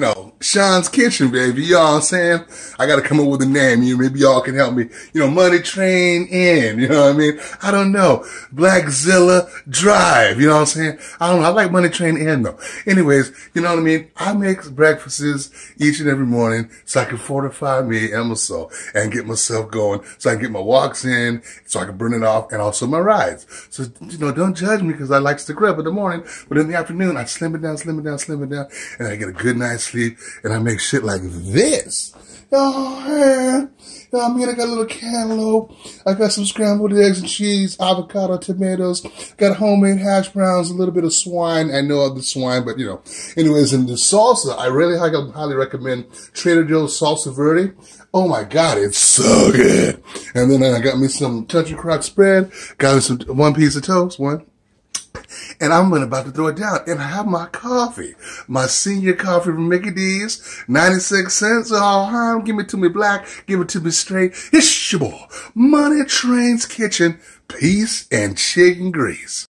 know, Shawn's Kitchen, baby. You know what I'm saying? I gotta come up with a name. You know, maybe y'all can help me. You know, Money Train Inn. You know what I mean? I don't know. Blackzilla Drive. You know what I'm saying? I don't know. I like Money Train Inn though. Anyways, you know what I mean? I make breakfasts each and every morning so I can fortify me and my soul and get myself going so I can get my walks in so I can burn it off and also my rides. So, you know, don't judge me because I like to grub in the morning, but in the afternoon, I slim it down, slim it down, slim it down, and I get a good night's sleep and I make shit like this. Oh, man. Oh, I mean? I got a little cantaloupe. I got some scrambled eggs and cheese, avocado, tomatoes. Got homemade hash browns, a little bit of swine. I know of the swine, but you know. Anyways, in the salsa, I really highly recommend Trader Joe's Salsa Verde. Oh my God, it's so good. And then I got me some country crock spread. Got me some one piece of toast, one and I'm about to throw it down and have my coffee. My senior coffee from Mickey D's, 96 cents. Oh, give it to me black, give it to me straight. It's your boy, Money Train's Kitchen, peace and chicken grease.